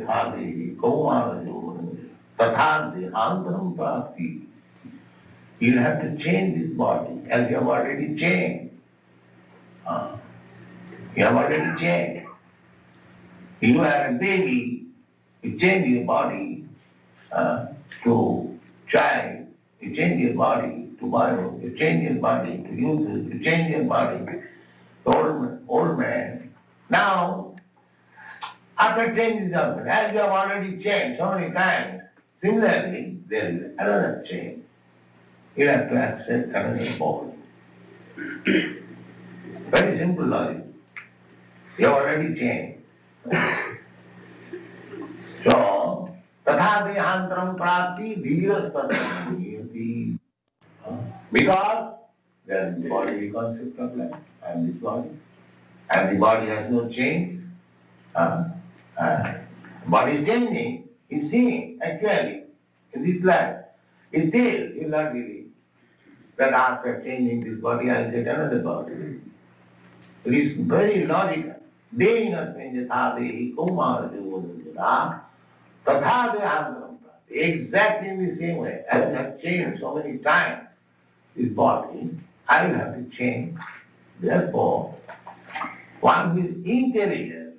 dehi kaumara tatha dehantaram prapti. You'll have to change this body as you have already changed. Uh, you have already changed. You are a baby, you change your body uh, to child, you change your body to bio, you change your body to youth, you change your body to old, old man. Now, after change is as you have already changed so many times, similarly, there is another change. You have to accept another form. Very simple logic. You have already changed. so, tatha dehantaram prapti dhirastatam Because there is the bodily concept of life. I this body. And the body has no change. Uh, uh, what is changing is seeing actually in this life. Is there you will not believe that after changing this body I will get another body. It is very logical. Dena Sanjatadehi Kumarajuvodundara Tathadehadram Exactly in the same way I have changed so many times this body, I will have to change. Therefore, one who is intelligent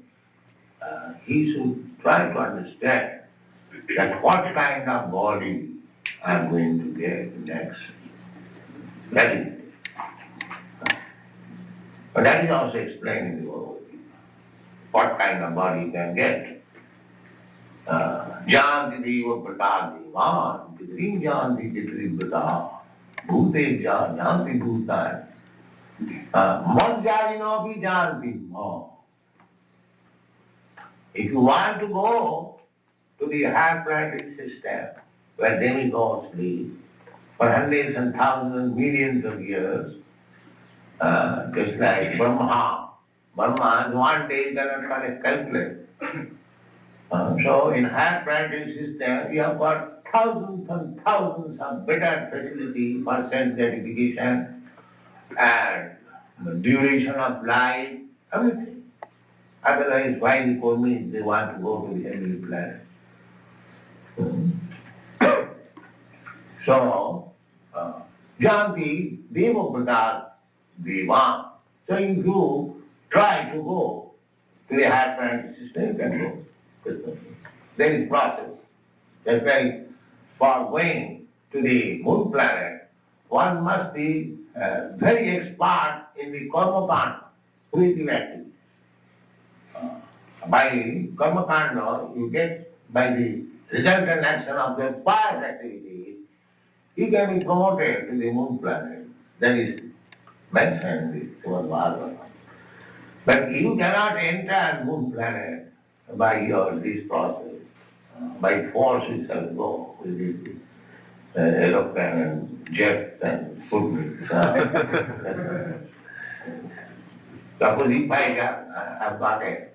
uh, he should try to understand that what kind of body I am going to get next. That is. But that is also explained in the Bhagavad What kind of body you can get. Janti deva pratadivan, pitrim janti pitrivrata, bhute janti bhutan. Manjarino bhi janti ma. If you want to go to the higher planetary system, where demigods live, for hundreds and thousands, and millions of years, uh, just like Brahma. Brahma, is one day you cannot calculate. Uh, so in higher planetary system, you have got thousands and thousands of better facility for sense gratification and duration of life, everything. Otherwise, why the means they want to go to the heavenly planet? so, uh, Janti Deva Pradar Deva. So if you try to go to the higher planetary system, you can go. There is process. That's why for going to the moon planet, one must be uh, very expert in the karma. Uh, by karma kanda, you get by the resultant action of the past activity, you can be promoted to the moon planet. That is mentioned in Srimad Bhagavatam. But you cannot enter moon planet by your this process. By force you shall go with this uh, aeroplane and jets and. Uh, Suppose if I I've got a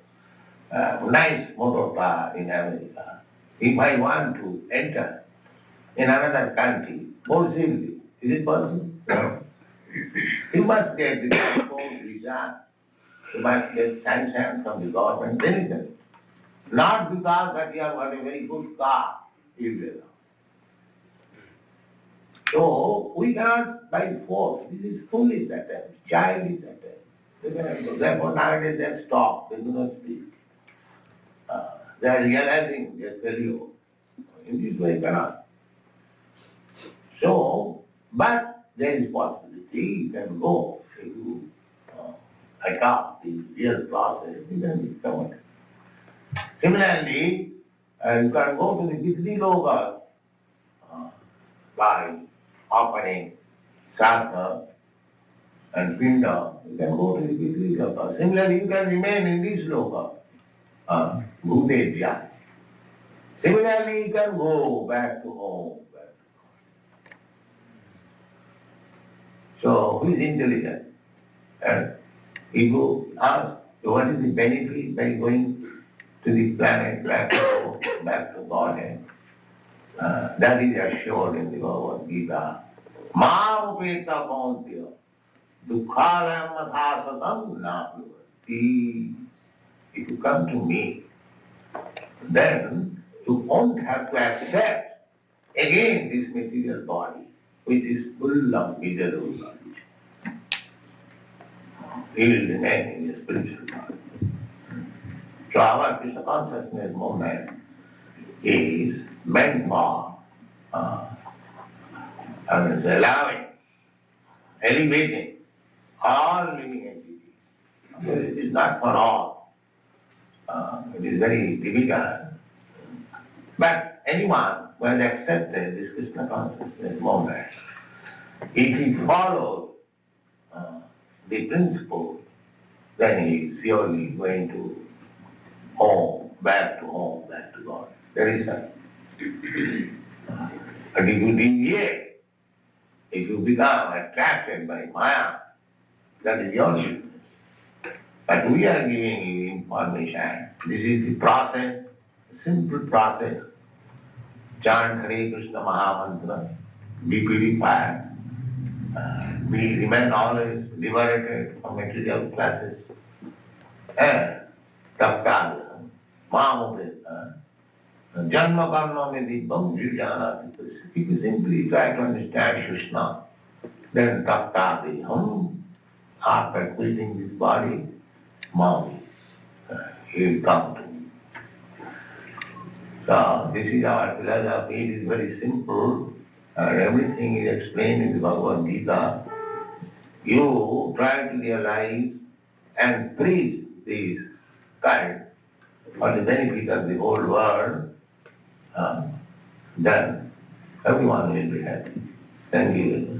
uh, nice motor car in America, if I want to enter in another country forcibly, is it possible? You must get the visa, you must get sanction from the government, then can. Not because that you have got a very good car, you. So we cannot by force. This is foolish attempt, childish attempt. Therefore nowadays they have stopped, they do not speak. Uh, they are realizing their failure. In this way cannot. So, but there is possibility you can go you uh, adopt the real process, you can be promoted. Similarly, uh, you can go to the Pitri Loka uh, by offering Sratha and Pinda. You can go to the Pitri Loka. Similarly, you can remain in this Loka, uh, Bhutevya. Similarly, you can go back to home. Back to home. So, who is intelligent? And he go ask, what is the benefit by going to the planet back to, back to Godhead. Uh, that is assured in the Bhagavad Gita. Mamupeta Pauntya Dukhalam Mathasatam Napivati. If you come to me, then you won't have to accept again this material body, which is full of miserable knowledge. He will remain in the spiritual body. So our Krishna consciousness movement is meant for uh, I mean, allowing, elevating all living entities. It is not for all. Uh, it is very difficult. But anyone who has accepted this Krishna consciousness movement, if he follows uh, the principle, then he is surely going to home, back to home, back to God. There is a but if you deviate, if you become attracted by Maya, that is your weakness. But we are giving you information. This is the process, simple process. Chant Hare Krishna Mahamantra, be purified. Uh, we remain always liberated from material classes. And Taptalism, Mahamudrism, Janma Karma Medibam Jijana. If you simply try to understand Krishna, then Taptalism, after quitting this body, Mom, uh, he will come to. So this is our philosophy, it is very simple, everything is explained in the Bhagavad Gita. You try to realize and preach this kind for the benefit of the whole world, uh, then everyone will be happy. Thank you.